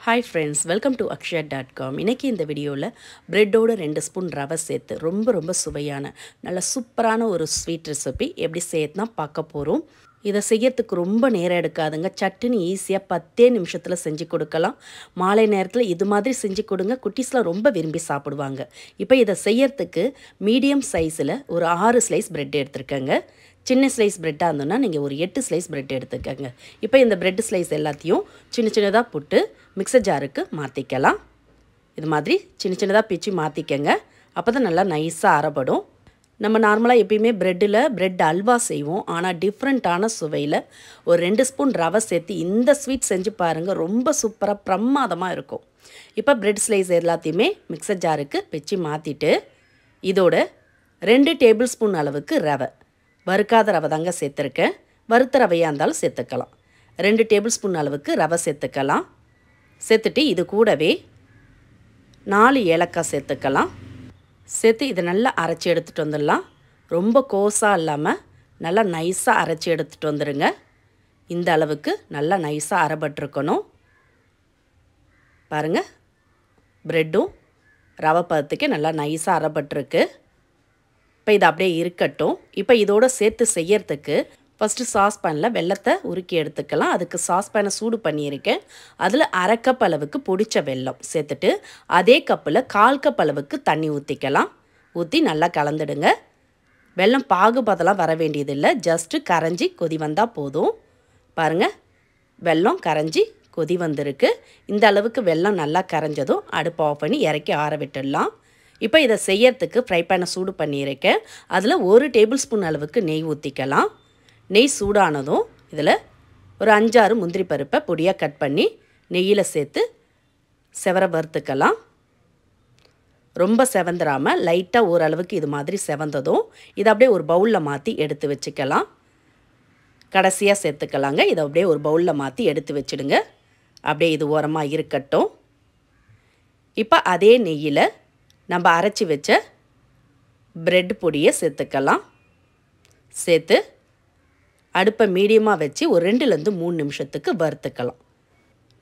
Hi friends welcome to Akshaya dot com இன்றைக்கி இந்த வீடியோவில் ப்ரெட்டோட ரெண்டு ஸ்பூன் ரவை சேர்த்து ரொம்ப ரொம்ப சுவையான நல்ல சூப்பரான ஒரு ஸ்வீட் ரெசிபி எப்படி சேர்த்துனா பார்க்க போகிறோம் இதை செய்யறதுக்கு ரொம்ப நேரம் எடுக்காதுங்க. சட்டுன்னு ஈஸியாக பத்தே நிமிஷத்தில் செஞ்சு கொடுக்கலாம். மாலை நேரத்தில் இது மாதிரி செஞ்சு கொடுங்க. குட்டீஸ்லாம் ரொம்ப விரும்பி சாப்பிடுவாங்க. இப்போ இதை செய்யறதுக்கு மீடியம் சைஸில் ஒரு ஆறு ஸ்லைஸ் பிரெட் எடுத்துருக்கேங்க. சின்ன ஸ்லைஸ் ப்ரெட்டாக இருந்தோன்னா நீங்கள் ஒரு எட்டு ஸ்லைஸ் பிரெட் எடுத்துக்கோங்க. இப்போ இந்த பிரெட் ஸ்லைஸ் எல்லாத்தையும் சின்ன சின்னதாக போட்டு மிக்சர் ஜாருக்கு மாற்றிக்கலாம் இது மாதிரி சின்ன சின்னதாக பிச்சு மாற்றிக்கங்க அப்போ தான் நல்லா நைஸாக அறப்படும் நம்ம நார்மலாக எப்பயுமே ப்ரெட்டில் ப்ரெட் அல்வா செய்வோம். ஆனால் டிஃப்ரெண்ட்டான சுவையில் ஒரு ரெண்டு ஸ்பூன் ரவை சேர்த்து இந்த ஸ்வீட் செஞ்சு பாருங்கள் ரொம்ப சூப்பராக பிரமாதமாக இருக்கும். இப்போ ப்ரெட் ஸ்லைஸ் எல்லாத்தையுமே மிக்சர் ஜாருக்கு வச்சு மாற்றிட்டு இதோட ரெண்டு டேபிள் ஸ்பூன் அளவுக்கு ரவை. வறுக்காத ரவை தாங்க சேர்த்துருக்கேன். வறுத்த ரவையாக இருந்தாலும் சேர்த்துக்கலாம். ரெண்டு டேபிள் ஸ்பூன் அளவுக்கு ரவை சேர்த்துக்கலாம். சேர்த்துட்டு இது கூடவே நாலு ஏலக்காய் சேர்த்துக்கலாம். சேர்த்து இதை நல்லா அரைச்சி எடுத்துகிட்டு வந்துடலாம். ரொம்ப கோஸாக இல்லாமல் நல்லா நைஸாக அரைச்சி எடுத்துகிட்டு வந்துடுங்க இந்த அளவுக்கு நல்லா நைஸாக அரைபட்டிருக்கணும் பாருங்கள் ப்ரெட்டும் ரவை பதத்துக்கே நல்லா நைஸாக அரைபட்டிருக்கு இப்போ இது அப்படியே இருக்கட்டும். இப்போ இதோடு சேர்த்து செய்யறதுக்கு ஃபஸ்ட்டு சாஸ்பேனில் வெள்ளத்தை உருக்கி எடுத்துக்கலாம். அதுக்கு சாஸ்பேனை சூடு பண்ணியிருக்கேன். அதில் அரை கப் அளவுக்கு பொடிச்ச வெல்லம் சேர்த்துட்டு அதே கப்பில் கால் கப் அளவுக்கு தண்ணி ஊற்றிக்கலாம் ஊற்றி நல்லா கலந்துடுங்க. வெல்லம் பாகுபதெல்லாம் வர வேண்டியதில்லை. ஜஸ்ட்டு கரைஞ்சி கொதி வந்தால் போதும். பாருங்கள் வெல்லம் கரைஞ்சி கொதி வந்திருக்கு. இந்த அளவுக்கு வெல்லம் நல்லா கரைஞ்சதும் அடுப்பு ஆஃப் பண்ணி இறக்கி ஆற விட்டுடலாம். இப்போ இதை செய்யறதுக்கு ஃப்ரை பேனை சூடு பண்ணியிருக்கேன். அதில் ஒரு டேபிள் ஸ்பூன் அளவுக்கு நெய் ஊற்றிக்கலாம் நெய் சூடானதும் இதில் ஒரு அஞ்சாறு முந்திரி பருப்பை பொடியாக கட் பண்ணி நெய்யில் சேர்த்து செவர வறுத்துக்கலாம். ரொம்ப செவந்துடாமல் லைட்டாக ஓரளவுக்கு இது மாதிரி செவந்ததும் இதை அப்படியே ஒரு பவுலில் மாற்றி எடுத்து வச்சுக்கலாம். கடைசியாக சேர்த்துக்கலாங்க. இதை அப்படியே ஒரு பவுலில் மாற்றி எடுத்து வச்சுடுங்க. அப்படியே இது ஓரமாக இருக்கட்டும். இப்போ அதே நெய்யில் நம்ம அரைச்சி வச்ச ப்ரெட் பொடியை சேர்த்துக்கலாம். சேர்த்து அடுப்பை மீடியமாக வச்சு ஒரு ரெண்டுலேருந்து மூணு நிமிஷத்துக்கு வறுத்துக்கலாம்.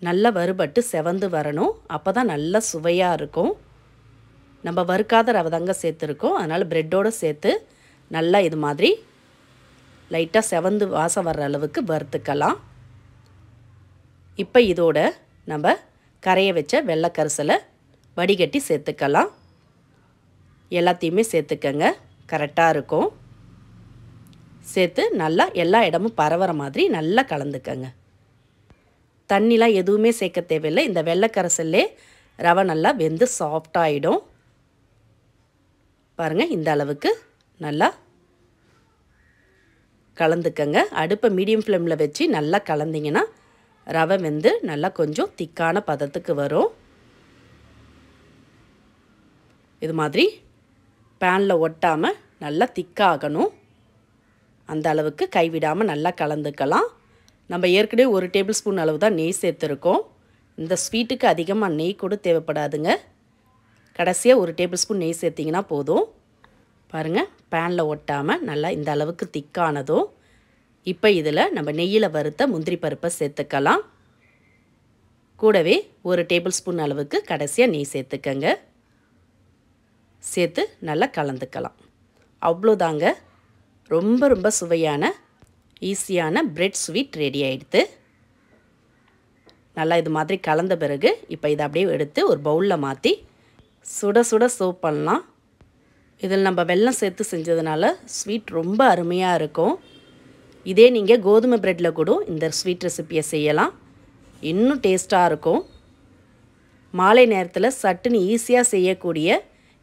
நல்லா வறுபட்டு செவந்து வரணும். அப்போ தான் நல்லா சுவையாக இருக்கும். நம்ம வறுக்காத ரவை தாங்க சேர்த்துருக்கோம். அதனால் ப்ரெட்டோடு சேர்த்து நல்லா இது மாதிரி லைட்டாக செவந்து வாசம் வர்ற அளவுக்கு வறுத்துக்கலாம். இப்போ இதோட நம்ம கரைய வச்ச வெள்ளைக்கரிசலை வடிகட்டி சேர்த்துக்கலாம். எல்லாத்தையுமே சேர்த்துக்கங்க. கரெக்டாக இருக்கும். சேர்த்து நல்லா எல்லா இடமும் பரவற மாதிரி நல்லா கலந்துக்கங்க. தண்ணிலாம் எதுவுமே சேர்க்க தேவையில்லை. இந்த வெள்ளைக்கரசல்லே ரவை நல்லா வெந்து சாஃப்டாகிடும் பாருங்கள் இந்த அளவுக்கு நல்லா கலந்துக்கங்க. அடுப்பை மீடியம் ஃப்ளேமில் வச்சு நல்லா கலந்திங்கன்னா ரவை வெந்து நல்லா கொஞ்சம் திக்கான பதத்துக்கு வரும். இது மாதிரி பேனில் ஒட்டாமல் நல்லா திக்காகணும் அந்த அளவுக்கு கைவிடாமல் நல்லா கலந்துக்கலாம். நம்ம ஏற்கனவே ஒரு டேபிள் ஸ்பூன் அளவு தான் நெய் சேர்த்துருக்கோம். இந்த ஸ்வீட்டுக்கு அதிகமாக நெய் கூட தேவைப்படாதுங்க. கடைசியாக ஒரு டேபிள் ஸ்பூன் நெய் சேர்த்திங்கன்னா போதும். பாருங்கள் பேனில் ஒட்டாமல் நல்லா இந்த அளவுக்கு திக்கானதும். இப்போ இதில் நம்ம நெய்யில் வறுத்த முந்திரி பருப்பை சேர்த்துக்கலாம். கூடவே ஒரு டேபிள் ஸ்பூன் அளவுக்கு கடைசியாக நெய் சேர்த்துக்கங்க. சேர்த்து நல்லா கலந்துக்கலாம். அவ்வளோதாங்க. ரொம்ப ரொம்ப சுவையான ஈஸியான பிரெட் ஸ்வீட் ரெடி ஆகிடுது நல்லா இது மாதிரி கலந்த பிறகு இப்போ இதை அப்படியே எடுத்து ஒரு பவுலில் மாற்றி சுட சுட சோப் பண்ணலாம். இதில் நம்ம வெல்லம் சேர்த்து செஞ்சதுனால ஸ்வீட் ரொம்ப அருமையாக இருக்கும். இதே நீங்கள் கோதுமை ப்ரெட்டில் கூட இந்த ஸ்வீட் ரெசிப்பியை செய்யலாம். இன்னும் டேஸ்ட்டாக இருக்கும். மாலை நேரத்தில் சட்டுன்னு ஈஸியாக செய்யக்கூடிய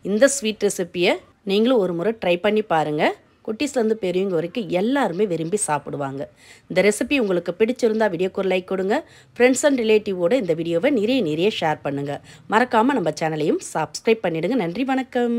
இந்த ஸ்வீட் ரெசிப்பியை நீங்களும் ஒரு முறை ட்ரை பண்ணி பாருங்கள் குட்டீஸ்லேருந்து பெரியவங்க வரைக்கும் எல்லாருமே விரும்பி சாப்பிடுவாங்க. இந்த ரெசிபி உங்களுக்கு பிடிச்சிருந்தா வீடியோக்கு ஒரு லைக் கொடுங்க. ஃப்ரெண்ட்ஸ் அண்ட் ரிலேட்டிவோடு இந்த வீடியோவை நிறைய நிறைய ஷேர் பண்ணுங்கள் மறக்காமல் நம்ம சேனலையும் சப்ஸ்கிரைப் பண்ணிவிடுங்க நன்றி வணக்கம்.